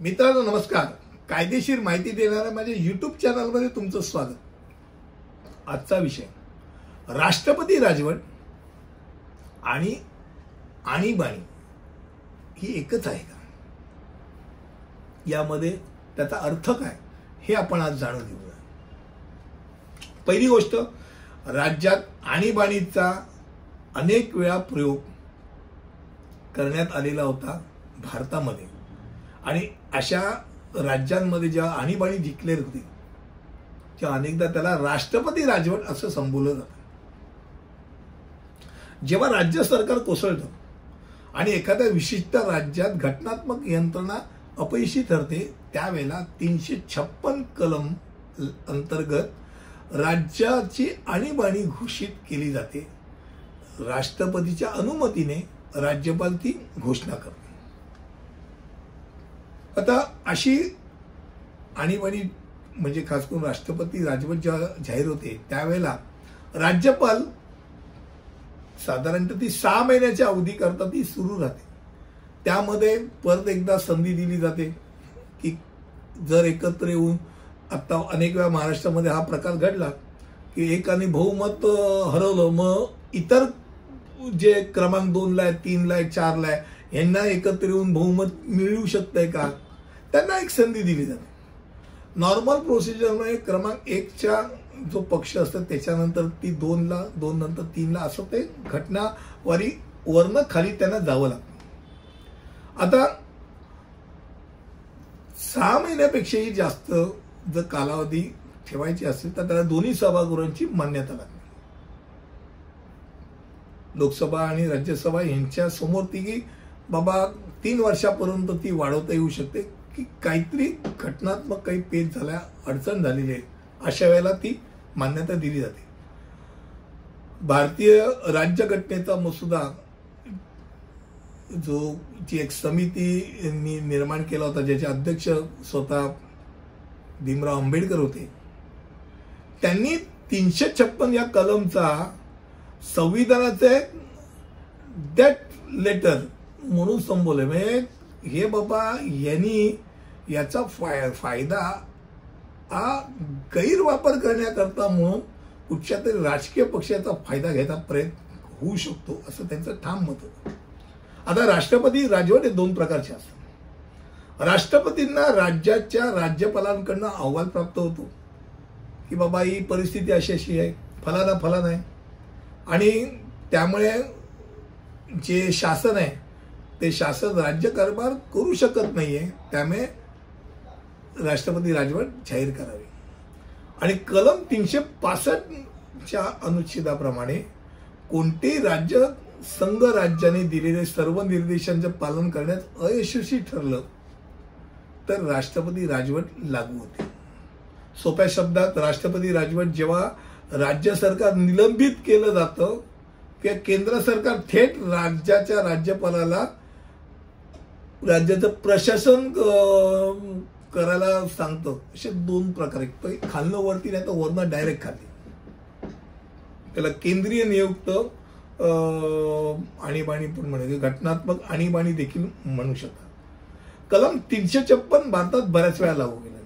मित्रांनो नमस्कार. कायदेशीर माहिती देणाऱ्या माझ्या युट्यूब चॅनलमध्ये तुमचं स्वागत. आजचा विषय. राष्ट्रपती राजवट आणि आणीबाणी ही एकच आहे का? यामध्ये त्याचा अर्थ काय हे आपण आज जाणून घेऊया. पहिली गोष्ट राज्यात आणीबाणीचा अनेक वेळा प्रयोग करण्यात आलेला होता भारतामध्ये. आणि अशा राज्यांमध्ये जेव्हा आणीबाणी डिक्लेअर होती तेव्हा अनेकदा त्याला राष्ट्रपती राजवट असं संबोधलं जातं. जेव्हा राज्य सरकार कोसळतं आणि एखाद्या विशिष्ट राज्यात घटनात्मक यंत्रणा अपयशी ठरते त्यावेळेला तीनशे छप्पन कलम अंतर्गत राज्याची आणीबाणी घोषित केली जाते. राष्ट्रपतीच्या अनुमतीने राज्यपाल ती घोषणा करते. आता अशी आणीबाणी म्हणजे खास करून राष्ट्रपती राजवट जेव्हा जाहीर होते त्यावेळेला राज्यपाल साधारणतः ती सहा महिन्याच्या अवधी करता ती सुरू राहते. त्यामध्ये परत एकदा संधी दिली जाते की जर एकत्र येऊन आता अनेक वेळा महाराष्ट्रामध्ये हा प्रकार घडला की एकाने बहुमत हरवलं मग इतर जे क्रमांक दोनला आहे तीनला आहे चारला आहे यांना एकत्र येऊन बहुमत मिळू शकतंय का? त्यांना एक संधी दिली जाते. नॉर्मल प्रोसिजरमुळे क्रमांक एकच्या जो पक्ष असतो त्याच्यानंतर ती दोनला दोन नंतर तीनला असं ते घटनावारी वरनं खाली त्यांना जावं लागतं. आता सहा महिन्यापेक्षाही जास्त जर कालावधी ठेवायची असेल तर त्याला दोन्ही सभागृहांची मान्यता लागते. लोकसभा आणि राज्यसभा यांच्या समोर ती की बाबा तीन वर्षापर्यंत ती वाढवता येऊ शकते. की काहीतरी घटनात्मक काही पेच झाल्या अडचण झालेली आहे अशा वेळेला ती मान्यता दिली जाते. भारतीय राज्यघटनेचा मसुदा जो जी एक समिती निर्माण केला होता ज्याचे अध्यक्ष स्वतः भीमराव आंबेडकर होते त्यांनी तीनशे छप्पन या कलमचा संविधानाचे दॅट लेटर म्हणून संबोधले. म्हणजे हे बाबा यांनी याचा फाय फायदा हा गैरवापर करण्याकरता म्हणून कुठच्या तरी राजकीय पक्षाचा फायदा घ्यायचा प्रयत्न होऊ शकतो असं त्यांचं ठाम मत होतं. आता राष्ट्रपती राजवट हे दोन प्रकारचे असतात. राष्ट्रपतींना राज्याच्या राज्यपालांकडनं अहवाल प्राप्त होतो की बाबा ही परिस्थिती अशी अशी आहे फलाना फलान आहे. आणि त्यामुळे जे शासन आहे ते शासन राज्यकारभार करू शकत नाहीये त्यामुळे राष्ट्रपती राजवट जाहीर करावी. आणि कलम तीनशे पासष्टच्या अनुच्छेदाप्रमाणे कोणतेही राज्य संघ राज्याने दिलेले सर्व निर्देशांचं पालन करण्यात अयशस्वी ठरलं तर राष्ट्रपती राजवट लागू होते. सोप्या शब्दात राष्ट्रपती राजवट जेव्हा राज्य सरकार निलंबित केलं जातं किंवा केंद्र सरकार थेट राज्याच्या राज्यपालाला राज्याचं प्रशासन करायला सांगतं. असे दोन प्रकार आहेत. खालनं वरती नाही तर वरनं डायरेक्ट खाली. त्याला केंद्रीय नियुक्त आणीबाणी पण म्हणू. घटनात्मक आणीबाणी देखील म्हणू शकतात. कलम तीनशे छप्पन भारतात बऱ्याच वेळा लागू केलं.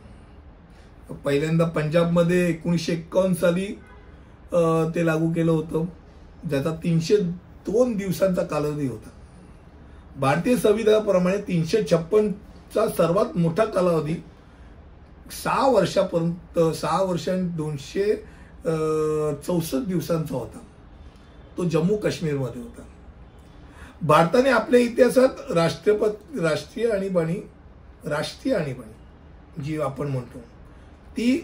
पहिल्यांदा पंजाबमध्ये एकोणीसशे एक्कावन्न साली ते लागू केलं होतं. ज्याचा तीनशे दोन दिवसांचा कालावधी होता. भारतीय संविधानाप्रमाणे तीनशे छप्पनचा सर्वात मोठा कालावधी सहा वर्षापर्यंत सहा वर्षां दोनशे चौसष्ट दिवसांचा होता. तो जम्मू काश्मीरमध्ये होता. भारताने आपल्या इतिहासात राष्ट्रपत राष्ट्रीय आणीबाणी राष्ट्रीय आणीबाणी जी आपण म्हणतो ती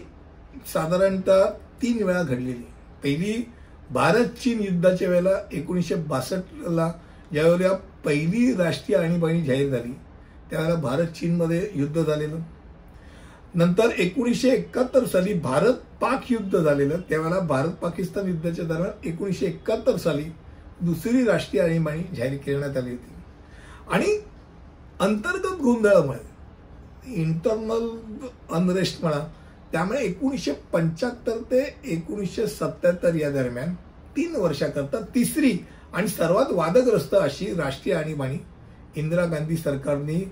साधारणतः तीन वेळा घडलेली. पहिली भारत चीन युद्धाच्या वेळेला एकोणीसशे बासष्टला ज्यावेळेला पहिली राष्ट्रीय आणीबाणी जाहीर झाली. त्यावेळेला भारत चीनमध्ये युद्ध झालेलं. नंतर एकोणीसशे एकाहत्तर साली भारत पाक युद्ध झालेलं. त्यावेळेला भारत पाकिस्तान युद्धाच्या दरम्यान एकोणीसशे एकाहत्तर साली दुसरी राष्ट्रीय आणीबाणी जाहीर करण्यात आली होती. आणि अंतर्गत गोंधळामुळे इंटरनल अनरेस्ट म्हणा त्यामुळे एकोणीसशे पंच्याहत्तर ते एकोणीसशे सत्याहत्तर या दरम्यान तीन वर्षाकरता तिसरी आणि सर्वात वादग्रस्त अशी राष्ट्रीय आणीबाणी इंदिरा गांधी सरकारने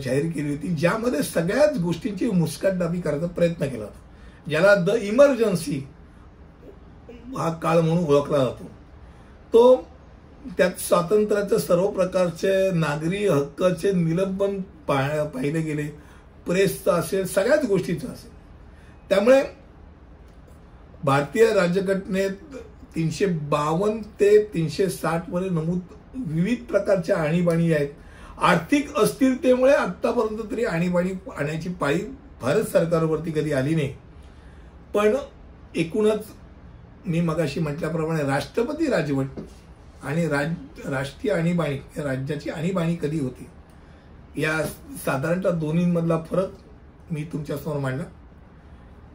जाहीर केली होती ज्यामध्ये सगळ्याच गोष्टींची मुस्कटदाबी करायचा प्रयत्न केला होता. ज्याला द इमर्जन्सी हा काळ म्हणून ओळखला जातो. तो त्यात स्वातंत्र्याचे सर्व प्रकारचे नागरी हक्काचे निलंबन पा- पाहिले गेले. प्रेसचं असेल सगळ्याच गोष्टीचं असेल. त्यामुळे भारतीय राज्यघटनेत तीनशे बावन्न ते तीनशे साठमध्ये नमूद विविध प्रकारच्या आणीबाणी आहेत. आर्थिक अस्थिरतेमुळे आतापर्यंत तरी आणीबाणी आणायची पाळी भारत सरकारवरती कधी आली नाही. पण एकूणच मी मगाशी म्हटल्याप्रमाणे राष्ट्रपती राजवट आणि राज राष्ट्रीय आणीबाणी राज्याची आणीबाणी कधी होती? या साधारणतः दोन्हीमधला फरक मी तुमच्यासमोर मांडला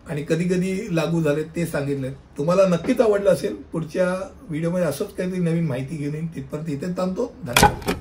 आणि कधी कधी लागू झाले ते सांगितले तुम्हाला नक्कीच आवडलं असेल पुढच्या व्हिडिओमध्ये असंच काहीतरी नवीन माहिती घेऊन येईन. तिथपर्यंत इथे थांबतो. धन्यवाद.